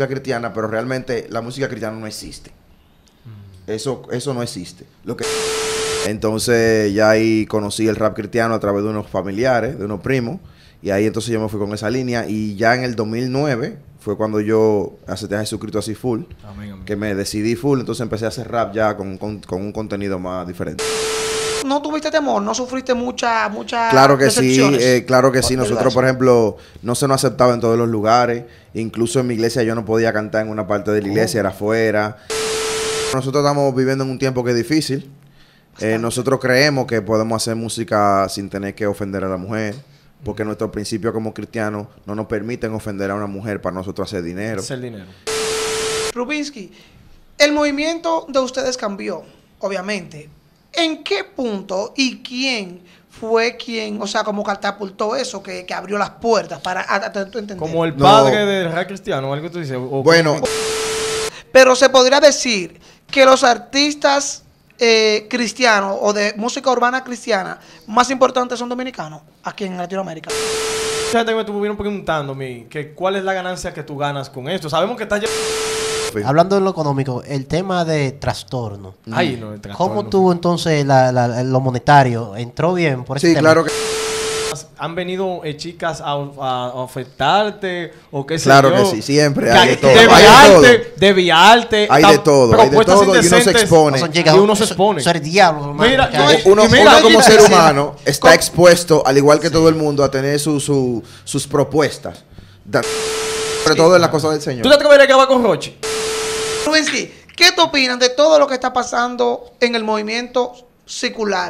música cristiana, pero realmente la música cristiana no existe. Eso, eso no existe. Lo que entonces ya ahí conocí el rap cristiano a través de unos familiares, de unos primos, y ahí entonces yo me fui con esa línea y ya en el 2009 fue cuando yo acepté a Jesucristo así full, Amén, amén. que me decidí full, entonces empecé a hacer rap ya con, con- con un contenido más diferente. No tuviste temor, no sufriste mucha, mucha Claro que sí, eh, claro que sí. Nosotros, por ejemplo, no se nos aceptaba en todos los lugares. Incluso en mi iglesia yo no podía cantar en una parte de la iglesia, era afuera. Nosotros estamos viviendo en un tiempo que es difícil. Eh, nosotros creemos que podemos hacer música sin tener que ofender a la mujer. Porque nuestros principios como cristianos no nos permiten ofender a una mujer para nosotros hacer dinero. Es el dinero. Rubinsky, el movimiento de ustedes cambió, obviamente. ¿En qué punto y quién fue quien, o sea, como catapultó eso, que, que abrió las puertas para a- a- entender? Como el No. padre del rap cristiano, algo que tú dices. o- Bueno, Pero se podría decir que los artistas eh, cristianos o de música urbana cristiana más importantes son dominicanos aquí en Latinoamérica. Mucha gente me estuvieron preguntando mi, que cuál es la ganancia que tú ganas con esto. Sabemos que estás Hablando de lo económico, el tema de trastorno. Ahí no, el trastorno. ¿Cómo tuvo entonces la- la- lo monetario? ¿Entró bien por ese sí, tema? claro que ¿Han venido eh, chicas a, a- ofertarte? ¿O qué sé Claro yo? que sí, siempre hay de todo, De hay de. Hay todo, hay de todo, y uno se expone. No son chicas, Y uno se expone. Diablo. Mira, uno, mira, como ser humano está expuesto, al igual que todo el mundo, a tener su- su- sus propuestas. Da- sobre todo en las cosas del Señor. ¿Tú te atreverías a grabar con Rochi? Rubinsky, ¿qué tú opinas de todo lo que está pasando en el movimiento secular?